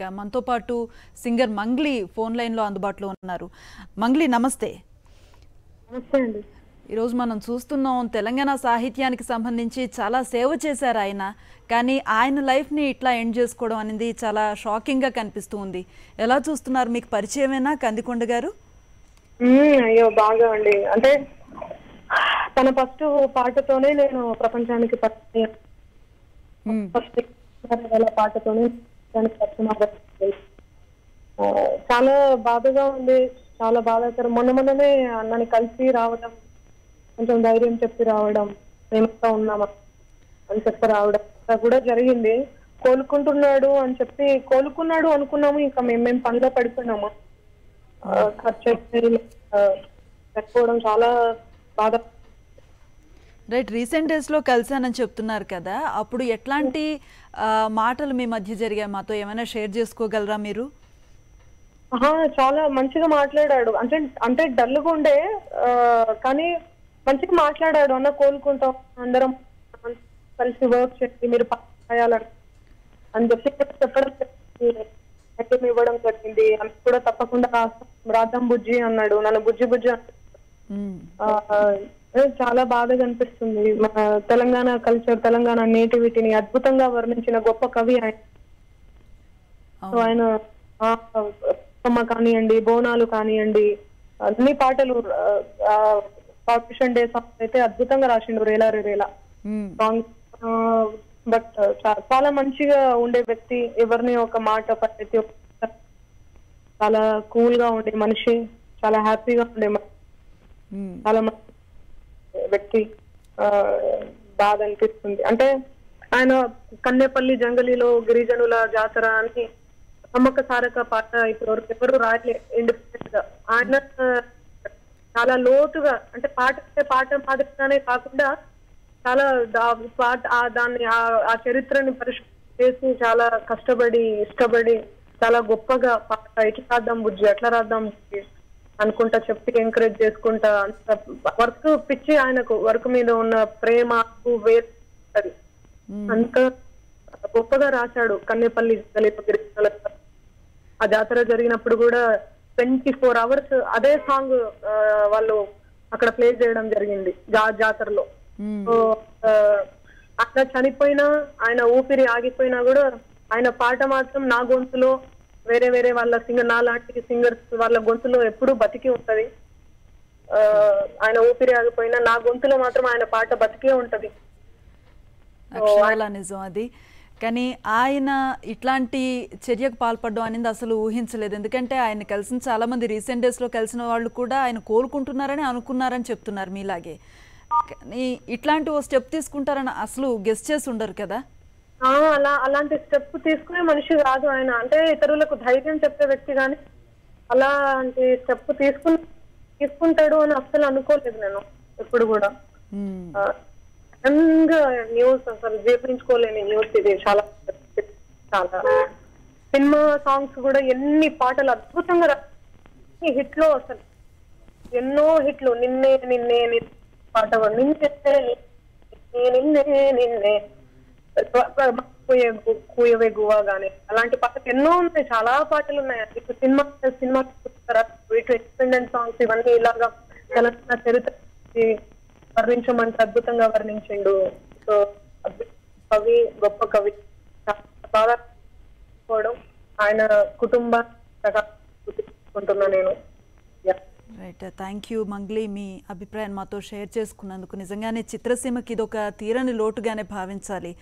ఇక మనతో పాటు సింగర్ మంగ్లీ ఫోన్ లైన్లో అందుబాటులో ఉన్నారు. మంగ్లీ నమస్తే. నమస్తే అండి. ఈరోజు మనం చూస్తున్నాం తెలంగాణ సాహిత్యానికి సంబంధించి చాలా సేవ చేశారు ఆయన. కానీ ఆయన లైఫ్ని ఇట్లా ఎండ్ చేసుకోవడం అనేది చాలా షాకింగ్గా కనిపిస్తూ ఉంది. ఎలా చూస్తున్నారు? మీకు పరిచయమేనా? కందికొండ గారు? అయ్యో బాగా అండి. అంటే తన ఫస్ట్ పాటతోనే నేను ప్రపంచానికి పాటతోనే చాలా బాధగా ఉంది. చాలా బాధాకరం. మొన్న మొన్ననే అన్నని కలిసి రావడం కొంచెం ధైర్యం చెప్పి రావడం మేమంతా ఉన్నామా అని చెప్పి రావడం అలా కూడా జరిగింది. కోలుకుంటున్నాడు అని చెప్పి కోలుకున్నాడు అనుకున్నాము. ఇంకా మేము మేము పనిలో పడిపోయినాము. ఖర్చు అయిపోయి, చాలా బాధ. రైట్ రీసెంట్ డేస్లో కలిశానని చెప్తున్నారు కదా అప్పుడు ఎట్లాంటి మాటలు మీ మధ్య జరిగాయి? మాతో ఏమైనా షేర్ చేసుకోగలరా మీరు? చాలా మంచిగా మాట్లాడాడు. అంటే అంటే డల్గా ఉండే కానీ మంచిగా మాట్లాడాడు. అన్న కోలుకుంటాం. అందరం కలిసి వర్క్ చేసి మీరు అని చెప్పి చెప్పడం ఇవ్వడం జరిగింది. అని కూడా తప్పకుండా రాద్దాం బుజ్జి అన్నాడు. నన్ను బుజ్జి బుజ్జి అన్నాడు. చాలా బాధగా అనిపిస్తుంది మన తెలంగాణ కల్చర్ తెలంగాణ నేటివిటీని అద్భుతంగా వర్ణించిన గొప్ప కవి ఆయన. సో ఆయన అమ్మ కానివ్వండి బోనాలు కానివ్వండి అన్ని పాటలు పార్టిషన్ డే సాంగ్స్ అయితే అద్భుతంగా రాసిండు రేలా రేలా. సాంగ్ బట్ చాలా మంచిగా ఉండే వ్యక్తి ఎవరిని ఒక మాట పద్ధతి చాలా కూల్గా ఉండే మనిషి చాలా హ్యాపీగా ఉండే. చాలా మంచి వ్యక్తి ఆ, బాధ అనిపిస్తుంది. అంటే ఆయన కన్నెపల్లి జంగలిలో గిరిజనుల జాతర అని నమ్మక సారక పాట ఇప్పుడు వరకు ఎవరు రాయలే ఇండిపెండెంట్గా ఆయన చాలా లోతుగా అంటే పాట పాట మాదిరిగానే కాకుండా చాలా దా- పాట ఆ దాన్ని ఆ- చరిత్రని పరిశీలన చేసి చాలా కష్టపడి ఇష్టపడి చాలా గొప్పగా పాట ఇట్లా రాద్దాం బుజ్జి ఎట్లా రాద్దాం బుజ్జి? అనుకుంటా చెప్పి ఎంకరేజ్ చేసుకుంటా అంత వర్క్ పిచ్చి ఆయనకు వర్క్ మీద ఉన్న ప్రేమ వేరు. అంత గొప్పగా రాశాడు కన్నేపల్లి ఆ జాతర జరిగినప్పుడు కూడా ట్వంటీ ఫోర్ అవర్స్ అదే సాంగ్ వాళ్ళు అక్కడ ప్లే చేయడం జరిగింది జాతరలో. సో అట్లా చనిపోయినా ఆయన ఊపిరి ఆగిపోయినా కూడా ఆయన పాట మాత్రం నా గొంతులో వేరే వేరే వాళ్ళ సింగర్ నా లాంటి సింగర్స్ వాళ్ళ గొంతులో ఎప్పుడూ బతికి ఉంటది. ఆయన ఊపిరి ఆగిపోయినా నా గొంతులో మాత్రం ఆయన పాట బతికే ఉంటది. నిజం అది. కానీ ఆయన ఇట్లాంటి చర్యకు పాల్పడడం అనేది అసలు ఊహించలేదు. ఎందుకంటే ఆయన కలిసిన చాలా మంది రీసెంట్ డేస్లో కలిసిన వాళ్ళు కూడా ఆయన కోలుకుంటున్నారని అనుకున్నారని చెప్తున్నారు మీలాగే. కానీ ఇట్లాంటి ఓ స్టెప్ తీసుకుంటారని అసలు గెస్ట్ చేసి ఉండరు కదా? అలా అలాంటి స్టెప్ తీసుకునే మనిషి కాదు ఆయన. అంటే ఇతరులకు ధైర్యం చెప్పే వ్యక్తి కానీ అలాంటి స్టెప్ తీసుకుని తీసుకుంటాడు అని అస్సలు అనుకోలేదు నేను ఎప్పుడు కూడా. సడన్ న్యూస్ అసలు జీర్ణించుకోలేని న్యూస్ ఇది చాలా. చాలా. సినిమా సాంగ్స్ కూడా ఎన్ని పాటలు అద్భుతంగా ఎన్ని హిట్లు అసలు. ఎన్నో హిట్లు. నిన్నే నిన్నే పాట. నిన్నే నిన్నే, నిన్నే. నిన్నే గువా గానీ అలాంటి పాటలు ఎన్నో ఉన్నాయి చాలా పాటలు ఉన్నాయి ఇప్పుడు సినిమా సినిమా చూస్తారా ఇటు సాంగ్స్ ఇవన్నీ ఇలాగా తెలంగాణ చరిత్ర వర్ణించమంటే అద్భుతంగా వర్ణించిండు. సో కవి గొప్ప కవి బాగా ఆయన కుటుంబ గుర్తుంటున్నా నేను. రైట్ థ్యాంక్ యూ మంగ్లీ మీ అభిప్రాయం మాతో షేర్ చేసుకున్నందుకు నిజంగానే చిత్రసీమకి ఇది ఒక తీరని లోటుగానే భావించాలి.